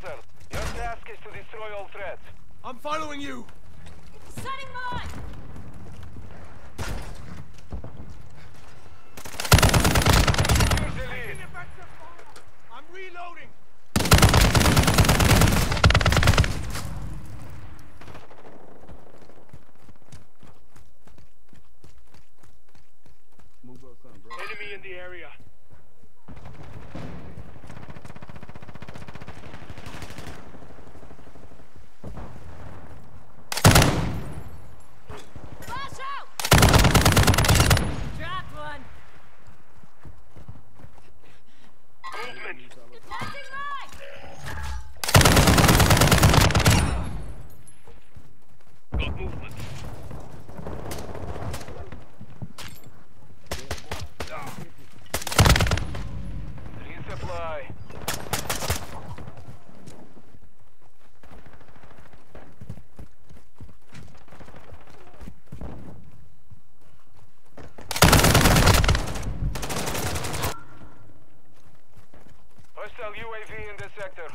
hazard. Your task is to destroy all threats. I'm following you! Setting mine! Secure the lead. I'm reloading! Move up something, bro. Enemy in the area. Flash out! Drop one. Movement! Detecting mine! Got movement. Resupply. Hostile UAV in the sector.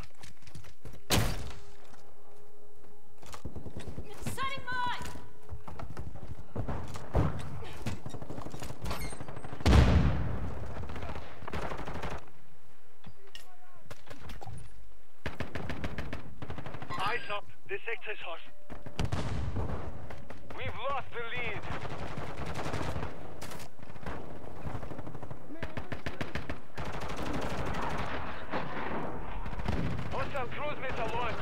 Eyes up. This sector's hot. We've lost the lead. Hostile cruise missile launched.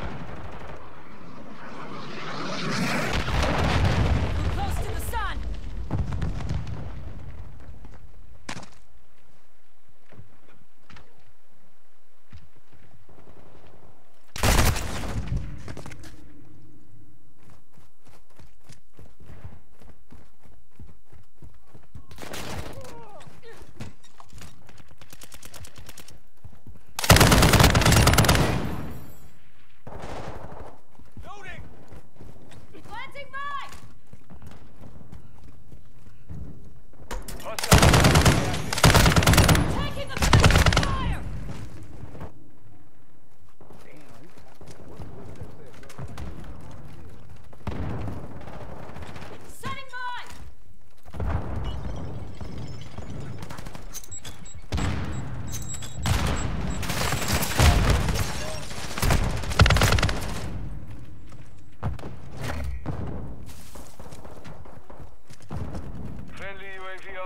Close to the sun! Loading! Planting mine! Hostile UAV active. Taking effective fire! Setting mine! Friendly UAV online. Friendly fire, asshole! Planting mine! Hostile UAV in the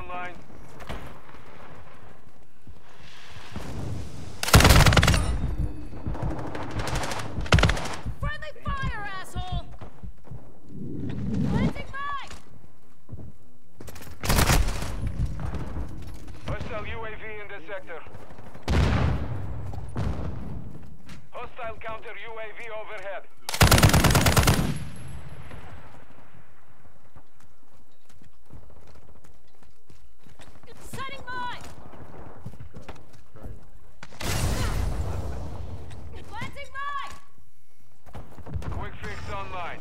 sector. Hostile counter UAV overhead. Mine! Planting mine! Quick fix online.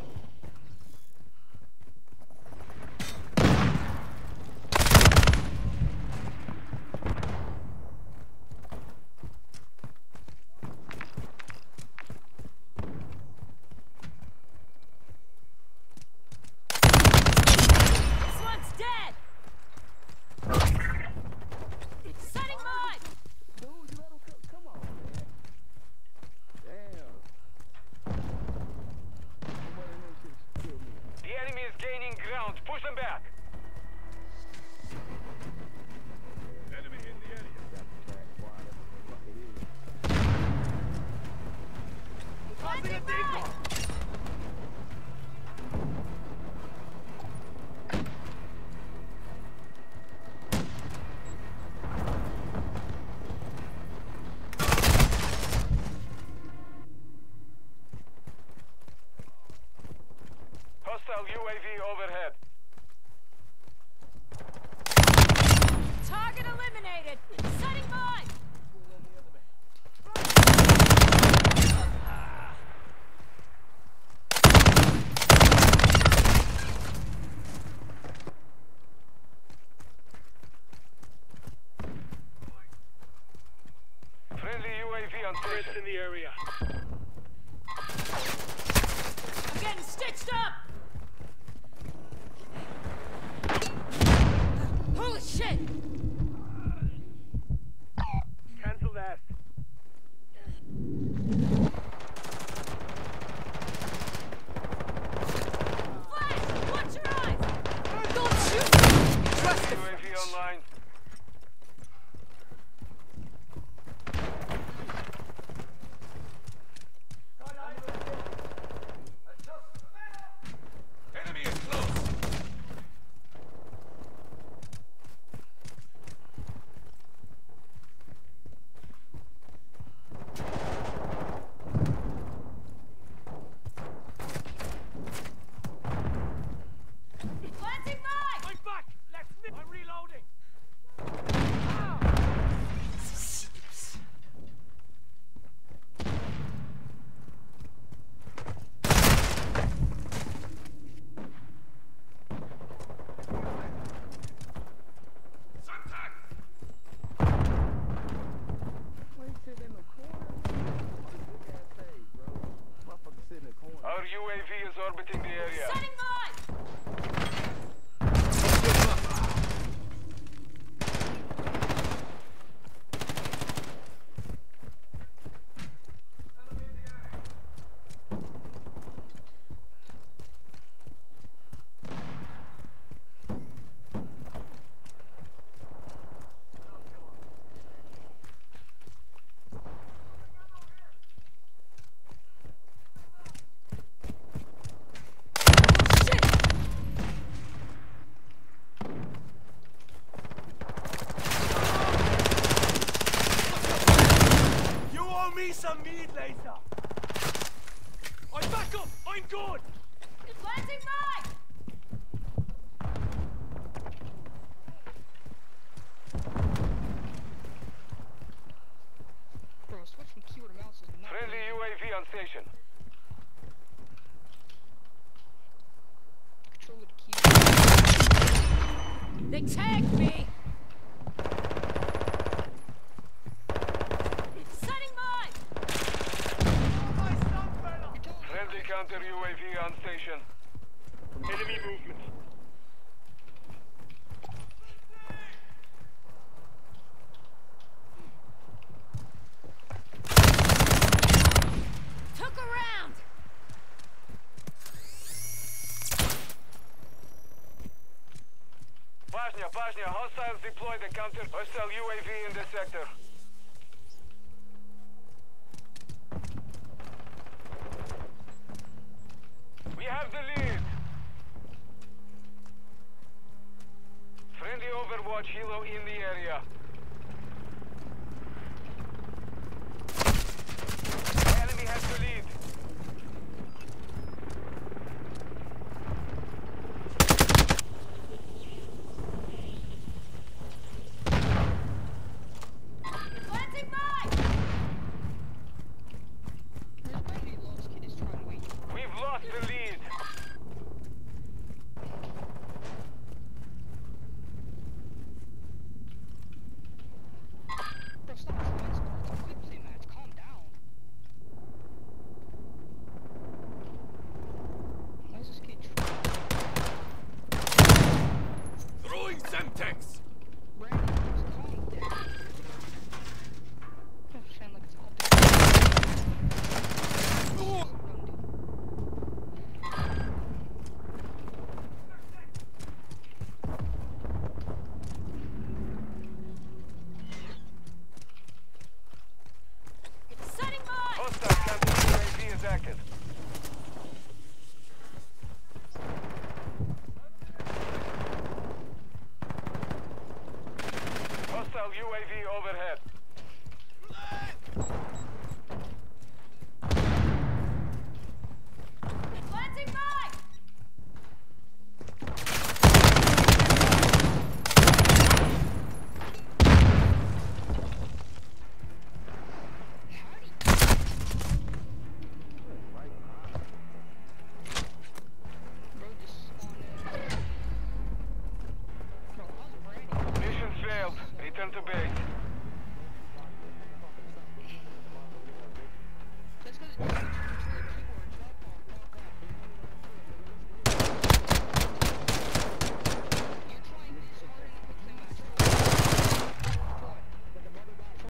This one's dead! Setting mine! Dude, you let him come, come on, man. Damn. Somebody in there should kill me. The enemy is gaining ground. Push them back. Hostile UAV overhead. Target eliminated! Setting mine! Friendly UAV on Threats station. in the area. I'm getting stitched up! Holy shit! Cancel that. Flash! Watch your eyes! Don't shoot! Trust the UAV online. Enemy is close. Planting mine! I'm back. Let's. I'm reloading. Why you sitting in the corner? Big ass stage, bro. Motherfucker sitting in the corner. Our UAV is orbiting the area. Setting mine! Shit! You owe me some meat later. I'm back up. I'm good. Planting mine! Bro, switch from keyboard to mouse is not Friendly UAV on station. control the keyboard. They tagged me! Setting mine! Friendly counter UAV station. Enemy movement. Took a round! Pashnia, Pashnia, hostiles deployed the counter hostile UAV in the sector. Helo in the area. Enemy has the lead. Planting mine! Where's my new lost kid is trying to wait. We've lost the lead. Bro, stop trying so hard. It's a quick play match. Calm down. Why is this kid trying? Throwing Semtex. Randy, just calm down. Don't sound like it's all Run, dude. Setting mine! Hostile counter UAV in.